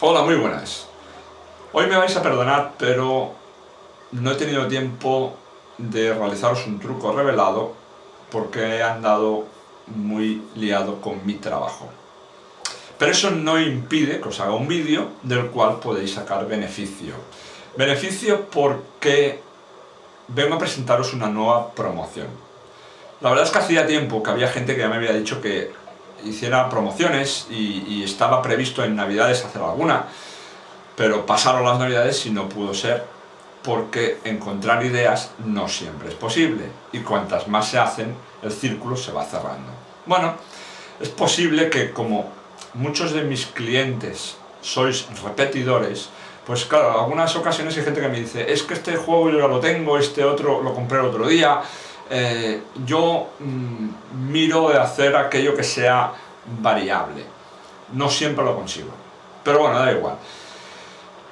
Hola, muy buenas. Hoy me vais a perdonar, pero no he tenido tiempo de realizaros un truco revelado porque he andado muy liado con mi trabajo. Pero eso no impide que os haga un vídeo del cual podéis sacar beneficio. Beneficio porque vengo a presentaros una nueva promoción. La verdad es que hacía tiempo que había gente que ya me había dicho que hiciera promociones y, estaba previsto en Navidades hacer alguna, pero pasaron las Navidades y no pudo ser porque encontrar ideas no siempre es posible y cuantas más se hacen, el círculo se va cerrando. Bueno, es posible que como muchos de mis clientes sois repetidores, pues claro, algunas ocasiones hay gente que me dice, es que este juego yo ya lo tengo, este otro lo compré el otro día, eh, yo mm, miro de hacer aquello que sea variable. No siempre lo consigo. Pero bueno, da igual.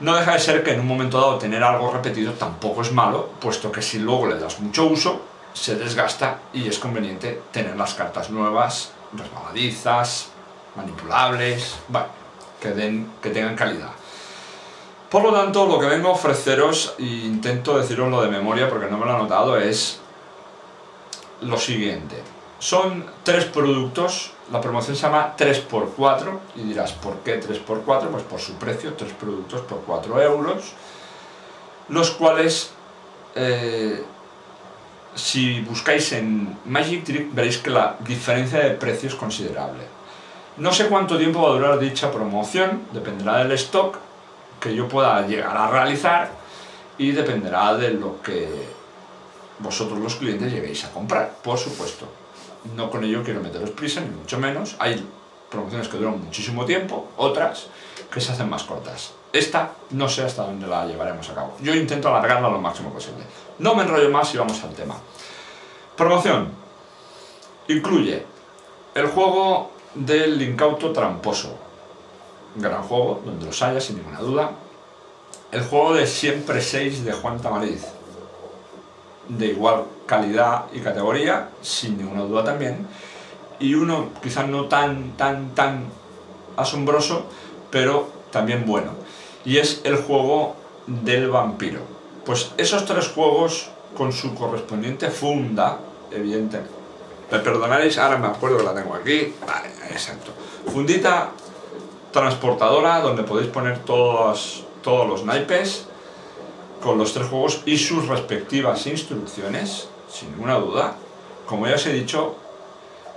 No deja de ser que en un momento dado tener algo repetido tampoco es malo, puesto que si luego le das mucho uso, se desgasta y es conveniente tener las cartas nuevas, resbaladizas, manipulables, bueno, que, den, que tengan calidad. Por lo tanto, lo que vengo a ofreceros, e intento deciros lo de memoria porque no me lo he notado, es lo siguiente. Son tres productos, la promoción se llama 3x4 y dirás, ¿por qué 3x4? Pues por su precio, tres productos por 4 euros, los cuales, eh, si buscáis en Magic Trick, veréis que la diferencia de precio es considerable. No sé cuánto tiempo va a durar dicha promoción, dependerá del stock que yo pueda llegar a realizar y dependerá de lo que vosotros los clientes lleguéis a comprar, por supuesto. No con ello quiero meteros prisa, ni mucho menos. Hay promociones que duran muchísimo tiempo, otras que se hacen más cortas. Esta no sé hasta dónde la llevaremos a cabo. Yo intento alargarla lo máximo posible. No me enrollo más y vamos al tema. Promoción. Incluye el juego del incauto tramposo. gran juego, donde los haya, sin ninguna duda. El juego de Siempre 6 de Juan Tamariz de igual calidad y categoría, sin ninguna duda también, y uno quizás no tan, tan, tan asombroso, pero también bueno, y es el juego del vampiro. Pues esos tres juegos, con su correspondiente funda, evidentemente, me perdonaréis, ahora me acuerdo que la tengo aquí, vale, exacto, fundita transportadora, donde podéis poner todos, todos los naipes, con los tres juegos y sus respectivas instrucciones, sin ninguna duda, como ya os he dicho,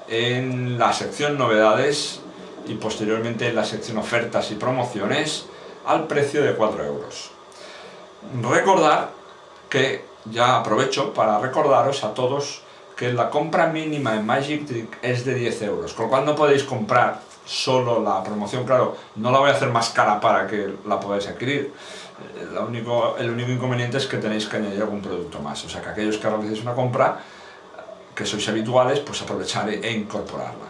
en la sección novedades y posteriormente en la sección ofertas y promociones al precio de 4 euros. Recordar que, ya aprovecho para recordaros a todos que la compra mínima en Magic Trick es de 10 euros, con lo cual no podéis comprar solo la promoción, claro, no la voy a hacer más cara para que la podáis adquirir. El único, el único inconveniente es que tenéis que añadir algún producto más. O sea que aquellos que realicéis una compra, que sois habituales, pues aprovechar e incorporarla.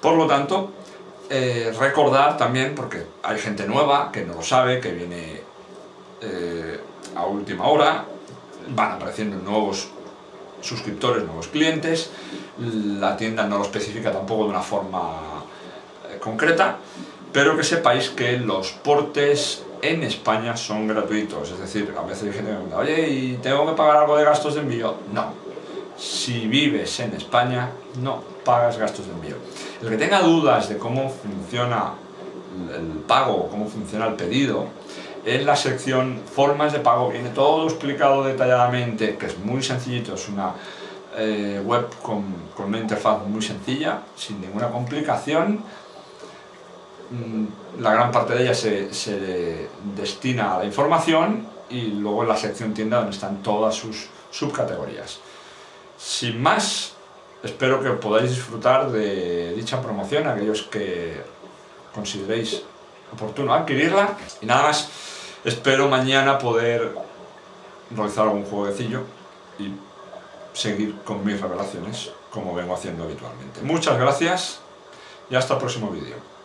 Por lo tanto, eh, recordar también, porque hay gente nueva que no lo sabe, que viene eh, a última hora, van apareciendo nuevos suscriptores, nuevos clientes, la tienda no lo especifica tampoco de una forma concreta, pero que sepáis que los portes en España son gratuitos, es decir, a veces hay gente que me pregunta, oye, ¿y tengo que pagar algo de gastos de envío? No, si vives en España no pagas gastos de envío. El que tenga dudas de cómo funciona el pago, cómo funciona el pedido, en la sección formas de pago viene todo explicado detalladamente, que es muy sencillito, es una eh, web con, una interfaz muy sencilla, sin ninguna complicación, la gran parte de ella se, destina a la información y luego en la sección tienda donde están todas sus subcategorías. Sin más, espero que podáis disfrutar de dicha promoción, aquellos que consideréis oportuno adquirirla. Y nada más, espero mañana poder realizar algún jueguecillo y seguir con mis revelaciones como vengo haciendo habitualmente. Muchas gracias y hasta el próximo vídeo.